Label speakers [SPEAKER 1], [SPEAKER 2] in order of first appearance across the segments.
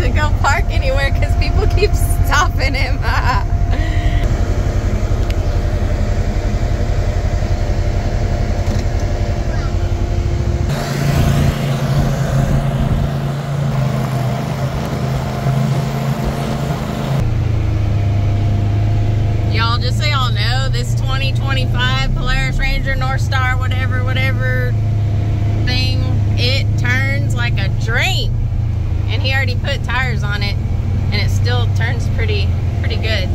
[SPEAKER 1] to go park anywhere because people keep stopping him. Y'all, just so y'all know, this 2025 Polaris Ranger, North Star, whatever, and he already put tires on it and it still turns pretty, pretty good.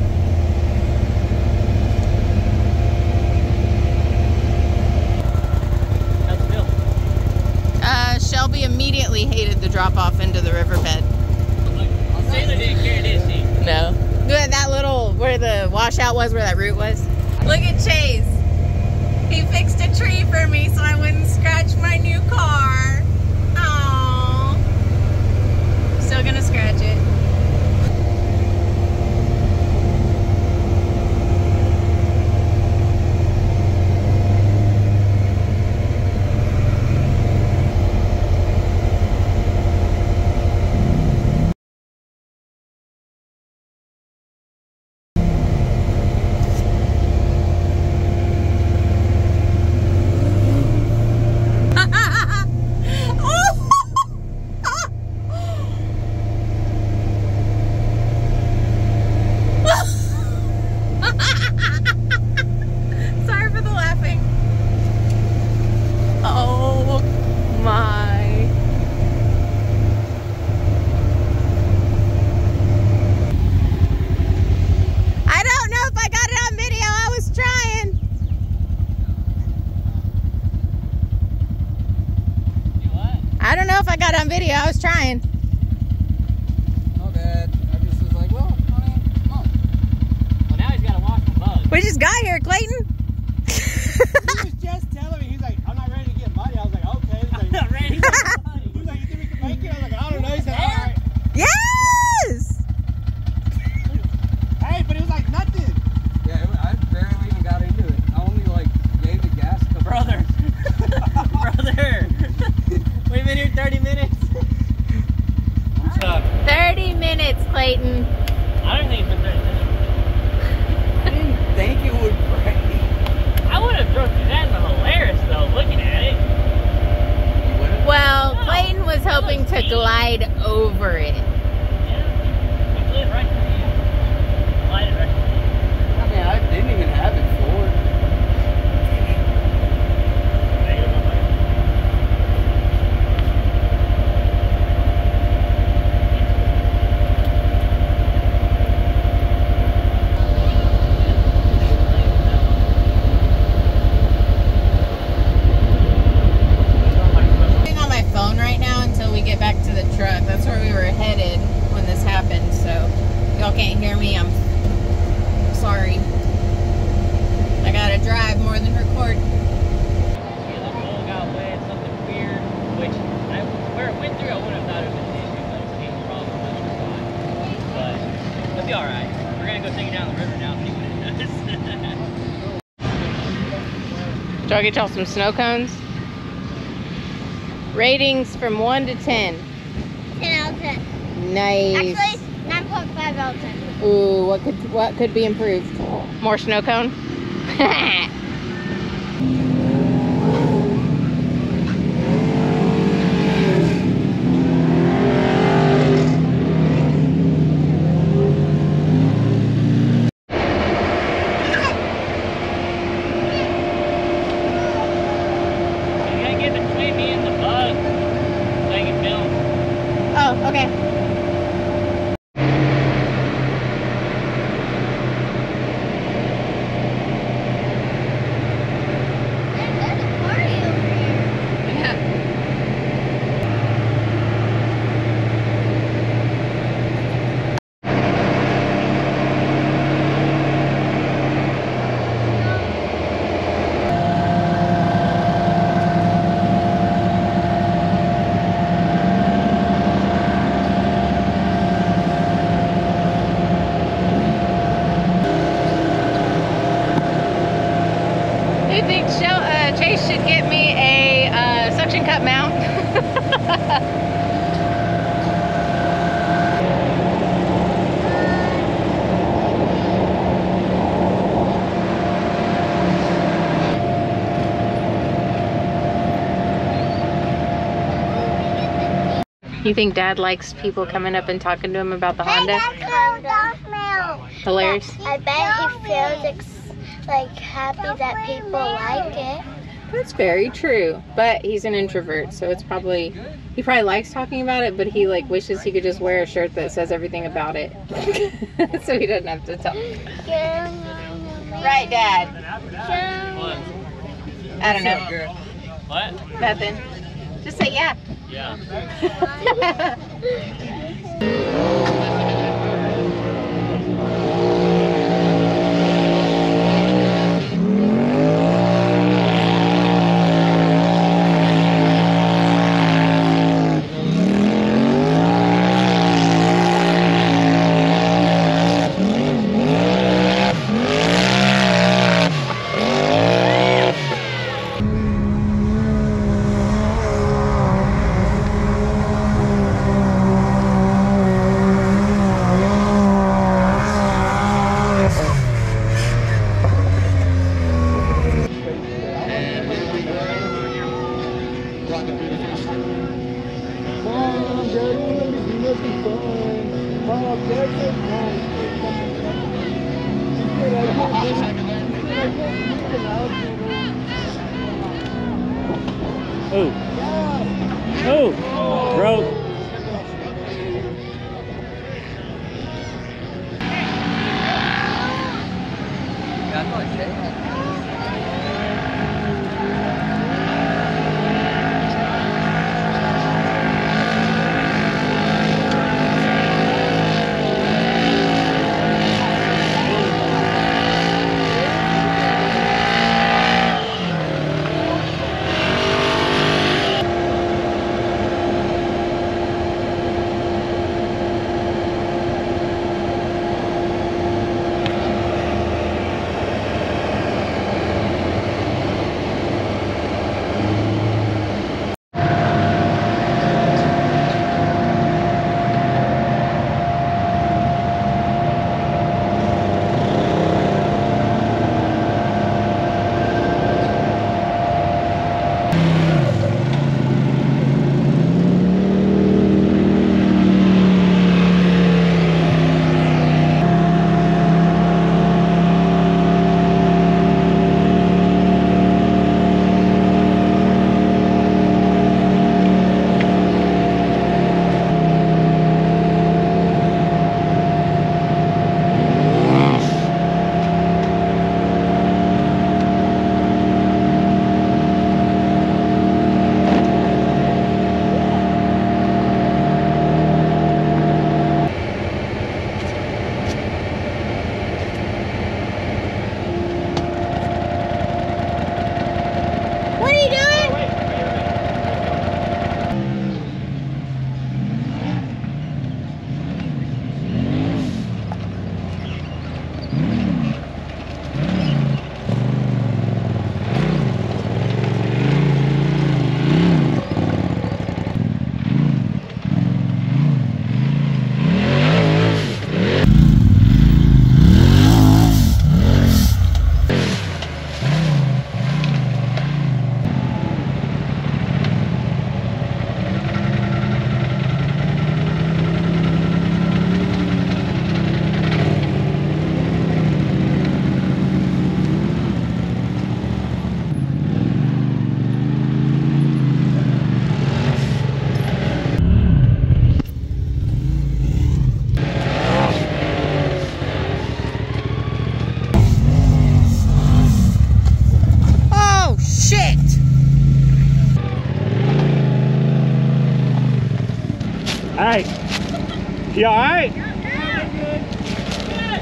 [SPEAKER 1] Uh, Shelby immediately hated the drop off into the riverbed. No. Good. That little, where the washout was, where that root was. Look at Chase. He fixed a tree for me so I wouldn't scratch my new car. still gonna scratch it. was trying. over it. So I'll get y'all some snow cones. Ratings from 1 to 10.
[SPEAKER 2] 10 out of 10.
[SPEAKER 1] Nice.
[SPEAKER 2] Actually, 9.5 out of 10.
[SPEAKER 1] Ooh, what could, what could be improved? More snow cone?
[SPEAKER 3] You
[SPEAKER 1] think Dad likes people coming up and talking to him about the Honda? Hilarious.
[SPEAKER 2] I bet he feels ex- like happy that people like it.
[SPEAKER 1] That's very true. But he's an introvert, so it's probably he probably likes talking about it, but he like wishes he could just wear a shirt that says everything about it, so he doesn't have to tell. Right, Dad? I don't know.
[SPEAKER 3] What?
[SPEAKER 1] Nothing. Just say yeah.
[SPEAKER 3] Yeah. Oh. Oh. Broke. Hey. You alright?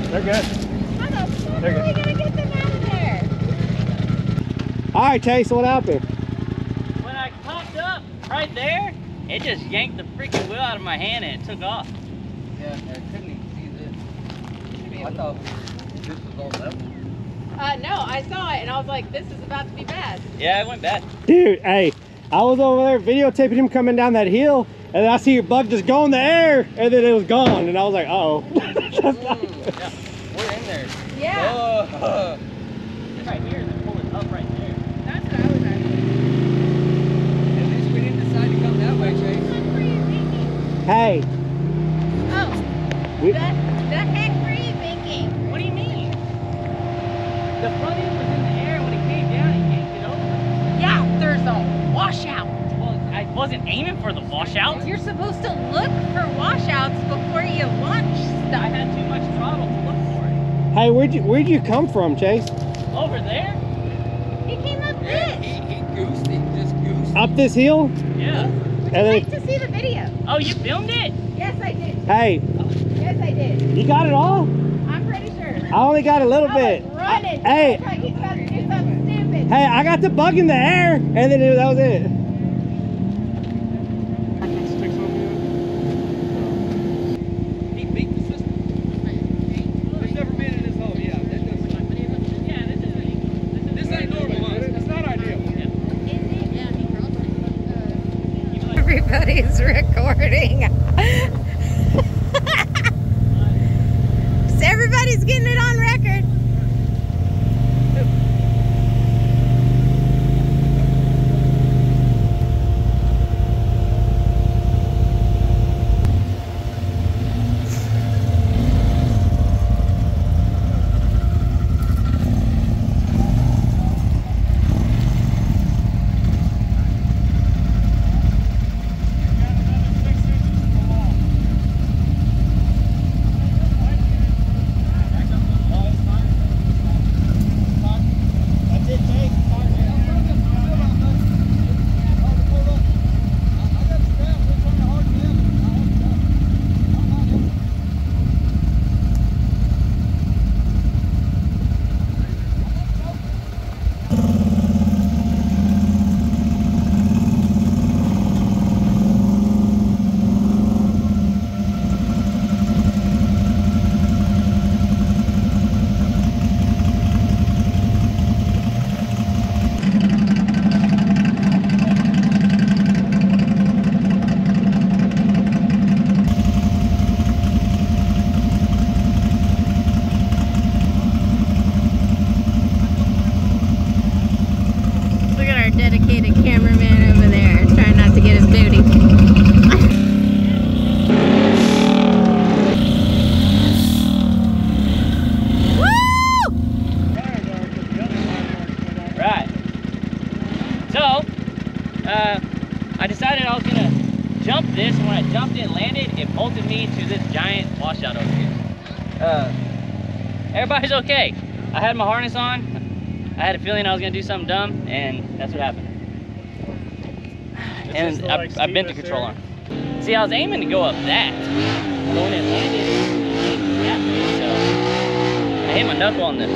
[SPEAKER 3] They're good.
[SPEAKER 1] How the fuck are we gonna get them out of there?
[SPEAKER 4] Alright, Chase, what happened?
[SPEAKER 3] When I popped up right there, it just yanked the freaking wheel out of my hand and it took off.
[SPEAKER 4] Yeah, I couldn't even see this. I thought this was all level.
[SPEAKER 1] Uh, no, I saw it and I was like, this is about to be bad.
[SPEAKER 3] Yeah, it went bad.
[SPEAKER 5] Dude, hey, I was over there videotaping him coming down that hill, and I see your bug just go in the air, and then it was gone, and I was like, uh oh.
[SPEAKER 4] We're in there.
[SPEAKER 1] Yeah,
[SPEAKER 4] Oh.
[SPEAKER 3] It's right here and then pull it up right there.
[SPEAKER 1] that's what I was asking.
[SPEAKER 4] At least we didn't decide to come that way, Chase.
[SPEAKER 5] Hey,
[SPEAKER 1] Oh,
[SPEAKER 5] we,
[SPEAKER 1] the, the heck were you thinking?
[SPEAKER 3] What do you mean? The front end was in the air when it came down. It yanked it over.
[SPEAKER 1] Yeah, there's a washout.
[SPEAKER 3] Well, I wasn't aiming for the washout.
[SPEAKER 1] You're supposed to look for washouts before you launch stuff.
[SPEAKER 3] I had too much throttle to look for it.
[SPEAKER 5] hey, where'd you where'd you come from, Chase?
[SPEAKER 3] Over there?
[SPEAKER 1] He came up
[SPEAKER 4] Yeah,
[SPEAKER 1] this.
[SPEAKER 4] he, he goosed, he just goosed.
[SPEAKER 5] Up this hill,
[SPEAKER 3] Yeah.
[SPEAKER 5] and
[SPEAKER 1] Like
[SPEAKER 5] then
[SPEAKER 1] to see the video.
[SPEAKER 3] Oh, you filmed it?
[SPEAKER 1] Yes, I did.
[SPEAKER 5] hey,
[SPEAKER 1] Yes, I did.
[SPEAKER 5] you got it all?
[SPEAKER 1] I'm pretty sure.
[SPEAKER 5] I only got a little
[SPEAKER 1] I
[SPEAKER 5] bit.
[SPEAKER 1] was running.
[SPEAKER 5] Hey.
[SPEAKER 1] Like he's about to do something stupid.
[SPEAKER 5] Hey, I got the bug in the air, and then that was it.
[SPEAKER 4] He beat the system. There's never been in this hole, yeah. That doesn't,
[SPEAKER 3] Yeah, this isn't.
[SPEAKER 4] this ain't normal. It's not ideal.
[SPEAKER 1] Everybody's recording. Everybody's getting it on record. Look at our dedicated cameraman over there trying not to get his booty. Woo!
[SPEAKER 3] Right. So, uh, I decided I was gonna jump this, and when I jumped it and landed, it bolted me to this giant washout over here. Uh, everybody's okay. I had my harness on. I had a feeling I was gonna do something dumb, and that's what happened. and I, I bent the control arm. See, I was aiming to go up that, but when it landed, it that so I hit my knuckle on the